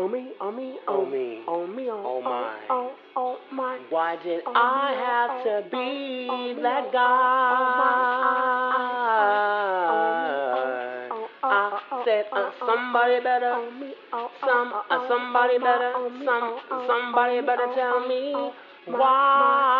Oh me, oh me, Oh me. oh me, oh, Oh my. oh, oh my. Why did Oh, I me, have oh, to oh, be oh, me, that oh, guy? oh, oh, I oh, said oh, uh, oh, somebody better, Oh me, oh, oh, some, oh, uh, oh, somebody oh, better, oh, me, some, oh, oh, somebody oh, me, better oh, tell oh, me oh, why.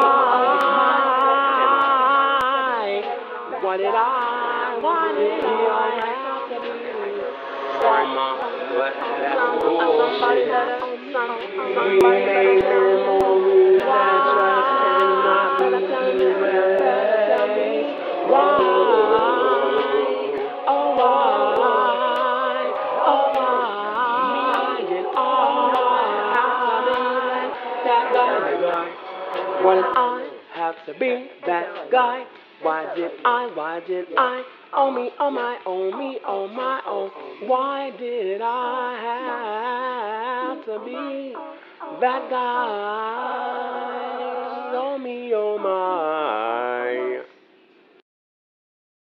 Did I, why did I have to be? Sorry, mom, but that's Somebody bullshit. better, some, We somebody better made tell me memories why. that just cannot Better tell me, better tell me be Why? Why? Why did I have to be that guy? Why did I? Why did I? Oh me, oh my, oh me, oh my, oh. Why did I have to be that guy?